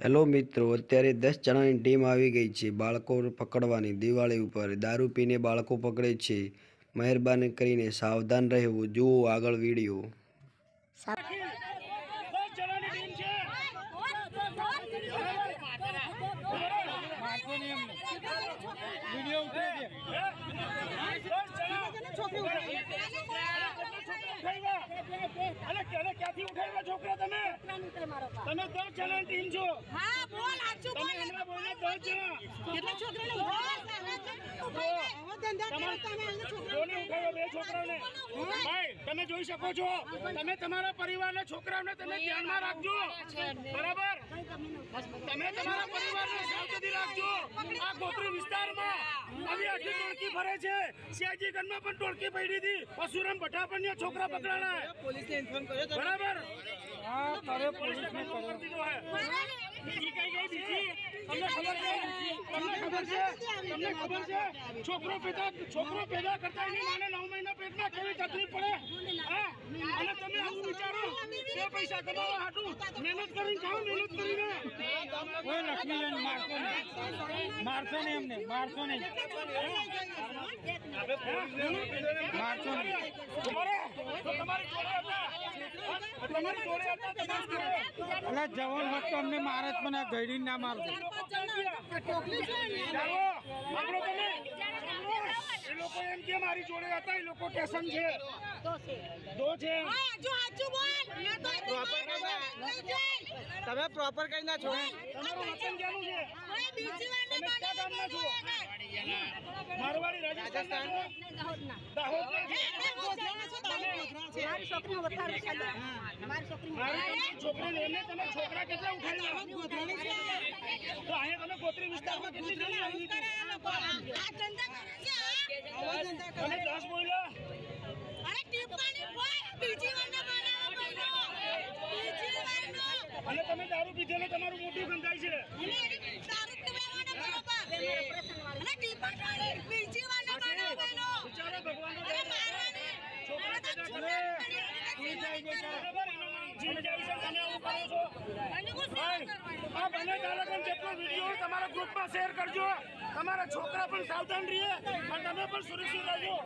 Hello મિત્રો, અત્યારે દસ જણાની ટીમ આવી ગઈ છે બાળકો પકડવાની. દિવાળી ઉપર દારૂ પીને બાળકો પકડે છે. મહેરબાની કરીને સાવધાન રહેવું. જુઓ આગળ વીડિયો. દસ જણાની ટીમ છે વીડિયો ઉતરે છે દસ જણા ઉઠાવ્યા અને ક્યારે ક્યાંથી ઉઠાવ્યા છોકરા તમે તમે દસ જણાની ટીમ છો. હા બોલ તમે બોલ હમણાં બોલ્યા દસ જણા કેટલા છોકરાને તમે તમે જોઈ શકો છો. તમે તમારા પરિવારના છોકરાઓને તમે ધ્યાનમાં રાખજો. બરાબર? તમે તમારા પરિવારને સાવચેતી રાખજો. આ ગોત્રી વિસ્તારમાં ફરે છે. સિયાજીગંજમાં પણ ટોળકી પડી હતી. પશુરામ ભટ્ટા પણ છોકરા પકડાણા. પોલીસને ઇન્ફોર્મ કર્યો બરાબર? હા તારે પોલીસને ફોન કરી દીધો હે બીજી કઈ ગઈ બીજી? તમને ખબર છે? તમને ખબર છે? તમને ખબર છે? છોકરો પેદા છોકરો પેદા કરતા એની માને નવ મહિના પેટમાં કેવી તકલીફ પડે? હા? અને તમે આવું વિચારો? કે પૈસા કમાવા હાટું. મહેનત કરીને ખાઓ મહેનત કરીને કોઈ લક્ષ્મી જન મારતો નહીં. મારશો નહીં એમને મારશો નહીં. મારશો નહીં. એટલે જવાન હોત અમને મારે જ પણ આ ગયડીને ના તમે. એ લોકો એમ કે મારી જોડે હતા એ લોકો સ્ટેશન છે. છે. તમે પ્રોપર કઈ ના છો. મારવાડી રાજસ્થાન. છોકરી લઈને તમે છોકરા કેટલા ઉઠાડ્યા? તો અહીંયા તમે ગોત્રી વિસ્તારમાં કેટલી જણી આવી હતી આ ધંધા કરે છે હા? તમે દસ બોલ્યા અરે ટીપાની બોલ બીજી વાર ને બનાવો બનો બીજી વાર નો અને તમે દારૂ પીધેલો તમારું મોટું ગંધાય છે અને દારૂ પીવાનો બરોબર અને ટીપાની બીજી વાર ને બનાવો બનો બિચારા ભગવાનનો અરે દયા. મારવાની છોકરા હવે તો પેદા છોકરા કરે. બરાબર, એનો નામ જીવ જાય છે, તમે આવું કરો છો ભાઈ, આ બંને તમારું જેટલો ગંધાય છે? તમારા ગ્રુપમાં શેર કરજો. તમારા છોકરા પણ સાવધાન રહીએ અને તમે પણ સુરક્ષિત રહેજો.